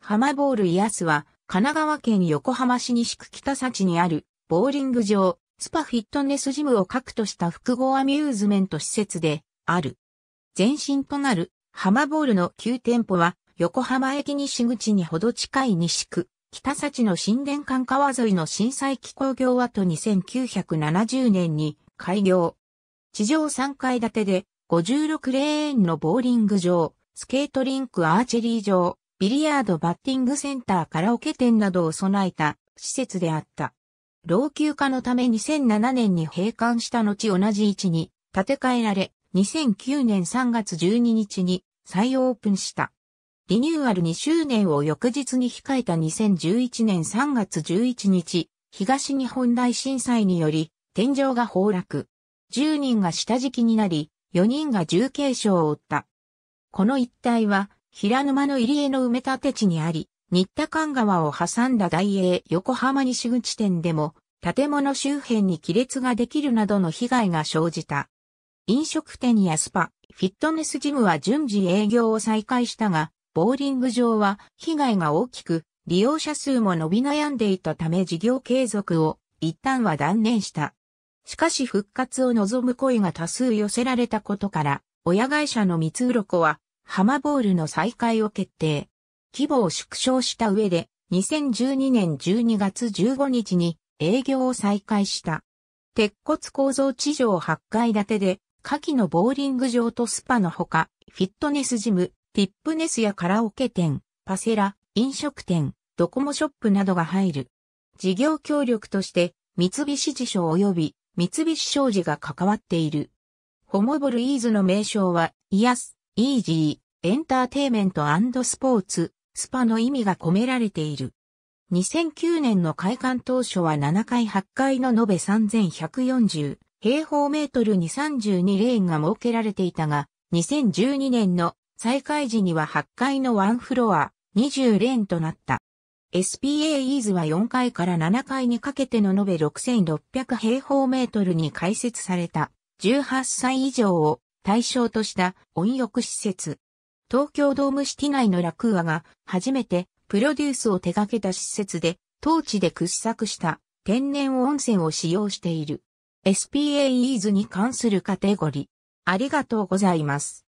浜ボールイヤスは、神奈川県横浜市西区北町にある、ボーリング場、スパフィットネスジムを核とした複合アミューズメント施設で、ある。前身となる、浜ボールの旧店舗は、横浜駅西口にほど近い西区、北町の新田間川沿いの震災機工業跡2970年に開業。地上3階建てで56レーンのボーリング場、スケートリンクアーチェリー場、ビリヤードバッティングセンターカラオケ店などを備えた施設であった。老朽化のため2007年に閉館した後同じ位置に建て替えられ、2009年3月12日に再オープンした。リニューアル2周年を翌日に控えた2011年3月11日、東日本大震災により天井が崩落。10人が下敷きになり、4人が重軽傷を負った。この一帯は平沼の入り江の埋め立て地にあり、新田間川を挟んだ大英横浜西口店でも建物周辺に亀裂ができるなどの被害が生じた。飲食店やスパ、フィットネスジムは順次営業を再開したが、ボーリング場は被害が大きく、利用者数も伸び悩んでいたため事業継続を一旦は断念した。しかし復活を望む声が多数寄せられたことから、親会社の三つ鱗は浜ボールの再開を決定。規模を縮小した上で、2012年12月15日に営業を再開した。鉄骨構造地上8階建てで、下記のボーリング場とスパのほか、フィットネスジム、ティップネスやカラオケ店、パセラ、飲食店、ドコモショップなどが入る。事業協力として、三菱地所及び三菱商事が関わっている。ハマボールイアスの名称は、イアス、イージー、エンターテイメントスポーツ、スパの意味が込められている。2009年の開館当初は7階8階の延べ3140平方メートルに32レーンが設けられていたが、2012年の再開時には8階のワンフロア20レーンとなった。SPA イーズは4階から7階にかけての延べ6600平方メートルに開設された18歳以上を対象とした温浴施設。東京ドームシティ内のラクーアが初めてプロデュースを手掛けた施設で、当地で掘削した天然温泉を使用している。SPA イーズに関するカテゴリー。ありがとうございます。